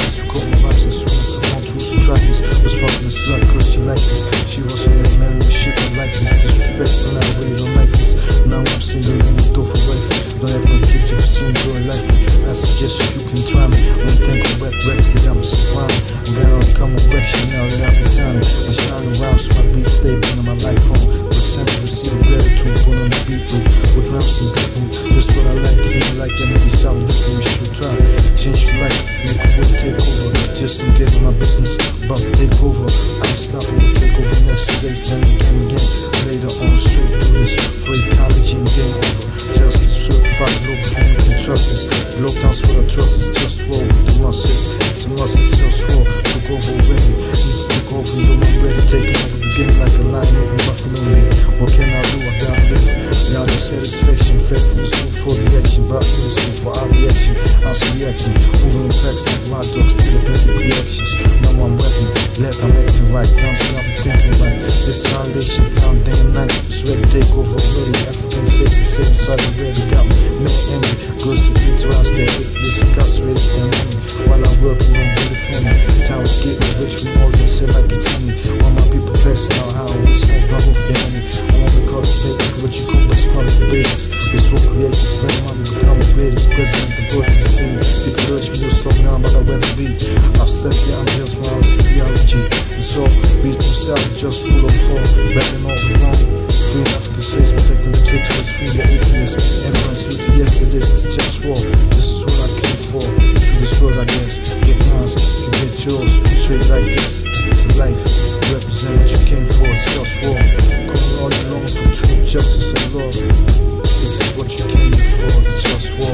who caught my as soon as I tools to try this. Was fucking a slut, cause she liked this. She was on man with shit, but life is disrespect, and I really don't like this. Now I'm single and I'm door for wife. Don't have no picture for seeing girl like me. I suggest you can try me. You think of wet reps, that I'm a soprano. Gonna come with wet shit now that I've been sounding. My shining rhymes, my beat stay bringing my life. But central, see the gratitude, put on the beat loop. With rhymes and beat. That's what I like, feel like that maybe something different we should try. Change your life, make the over. Just to get in my business, about to take over. I ain't stopping to take over next two days, then again, again. Later on, straight through this. Free college and game over. Certified, low before you can trust us. Lockdowns with our trust is just war with the muscles. It's a must, it's just war. Took over. Need to take over, yo, I'm ready. Taking over the game like a lion, eating buffalo meat. What can I do? I gotta live. Now no satisfaction, fast in the school for the action. Back in the school for our reaction. I'm reacting. Moving the packs like my dogs to the perfect reactions. Now I'm rapping. Left, I'm acting right. Down, still I'm thinking right. This is how they shit down day and night. To take over already. African six and seven side already. Got me mad envy. Girls to eat to us there. If this incarcerated and money. While I'm working on independent. Time is getting rich from all this. Say like it's in me. All my people out Keep himself, just rule of four, rapping all wrong. Free enough to say, protecting the kid towards free the atheist. Everyone's with yes, it is, it's just war. This is what I came for, to this world, I guess. Get mine, you get yours, straight like this. It's life, represent what you came for, it's just war. Calling all along for truth, justice, and love. This is what you came for, it's just war.